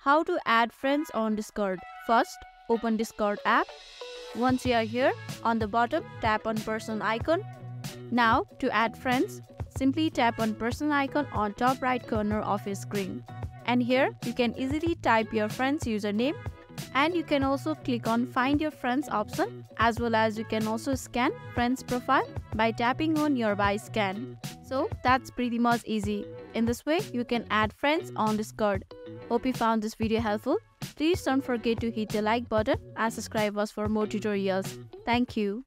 how to add friends on Discord. First, open Discord app. Once you are here, on the bottom, tap on person icon. Now, to add friends, simply tap on person icon on top right corner of your screen. And here, you can easily type your friend's username and you can also click on find your friends option as well as you can also scan friends profile by tapping on nearby scan. So that's pretty much easy. In this way, you can add friends on Discord. Hope you found this video helpful. Please don't forget to hit the like button and subscribe us for more tutorials. Thank you.